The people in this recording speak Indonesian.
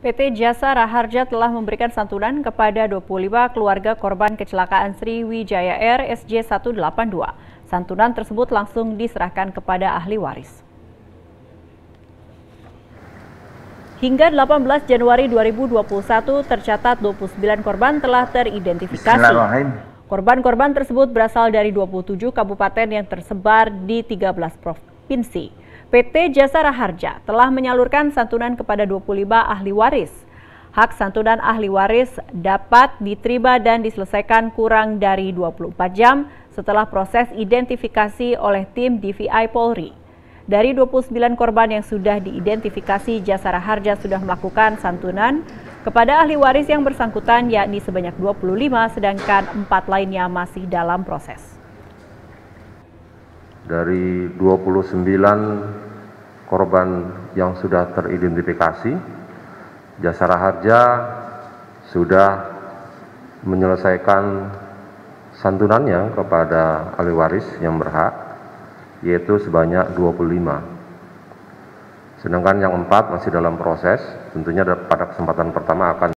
PT Jasa Raharja telah memberikan santunan kepada 25 keluarga korban kecelakaan Sriwijaya Air SJ182. Santunan tersebut langsung diserahkan kepada ahli waris. Hingga 18 Januari 2021 tercatat 29 korban telah teridentifikasi. Korban-korban tersebut berasal dari 27 kabupaten yang tersebar di 13 provinsi. PT Jasa Raharja telah menyalurkan santunan kepada 25 ahli waris. Hak santunan ahli waris dapat diterima dan diselesaikan kurang dari 24 jam setelah proses identifikasi oleh tim DVI Polri. Dari 29 korban yang sudah diidentifikasi, Jasa Raharja sudah melakukan santunan kepada ahli waris yang bersangkutan yakni sebanyak 25 sedangkan empat lainnya masih dalam proses dari 29 korban yang sudah teridentifikasi, Jasara Harja sudah menyelesaikan santunannya kepada ahli waris yang berhak, yaitu sebanyak 25. Sedangkan yang empat masih dalam proses, tentunya pada kesempatan pertama akan